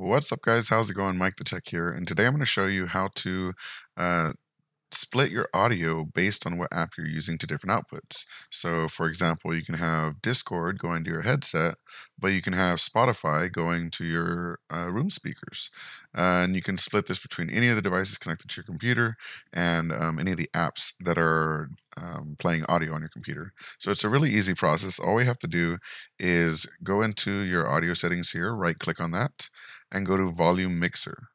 What's up, guys? How's it going? Mike the Tech here, and today I'm going to show you how to uh, split your audio based on what app you're using to different outputs. So, for example, you can have Discord going to your headset, but you can have Spotify going to your uh, room speakers. Uh, and you can split this between any of the devices connected to your computer and um, any of the apps that are um, playing audio on your computer. So it's a really easy process. All we have to do is go into your audio settings here, right click on that, and go to Volume Mixer.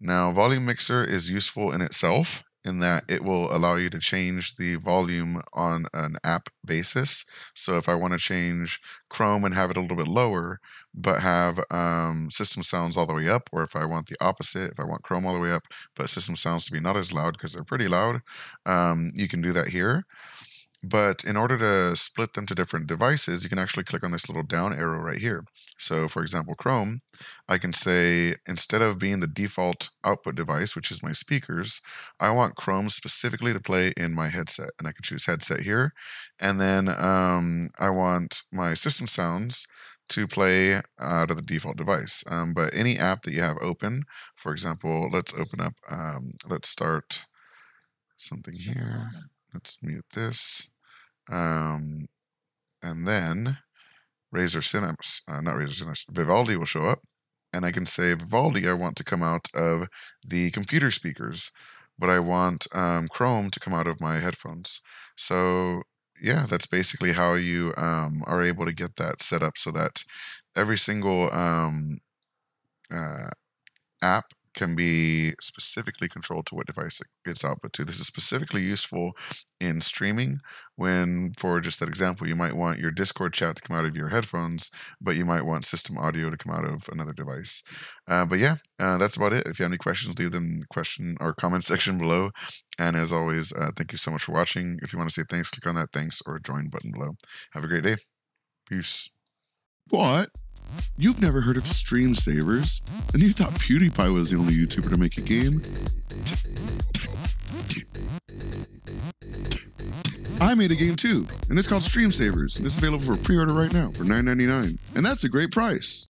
Now, Volume Mixer is useful in itself in that it will allow you to change the volume on an app basis. So if I want to change Chrome and have it a little bit lower, but have um, system sounds all the way up, or if I want the opposite, if I want Chrome all the way up, but system sounds to be not as loud because they're pretty loud, um, you can do that here. But in order to split them to different devices, you can actually click on this little down arrow right here. So for example, Chrome, I can say, instead of being the default output device, which is my speakers, I want Chrome specifically to play in my headset. And I can choose headset here. And then um, I want my system sounds to play out of the default device. Um, but any app that you have open, for example, let's open up, um, let's start something here. Let's mute this. Um, and then Razer Synapse, uh, not Razer Synapse, Vivaldi will show up. And I can say, Vivaldi, I want to come out of the computer speakers, but I want um, Chrome to come out of my headphones. So, yeah, that's basically how you um, are able to get that set up so that every single um, uh, app can be specifically controlled to what device it gets output to. This is specifically useful in streaming when, for just that example, you might want your Discord chat to come out of your headphones, but you might want system audio to come out of another device. Uh, but yeah, uh, that's about it. If you have any questions, leave them in the question or comment section below. And as always, uh, thank you so much for watching. If you want to say thanks, click on that thanks or join button below. Have a great day. Peace. What? You've never heard of Stream Savers? And you thought PewDiePie was the only YouTuber to make a game? I made a game too, and it's called Stream Savers, and it's available for pre-order right now for $9.99. And that's a great price.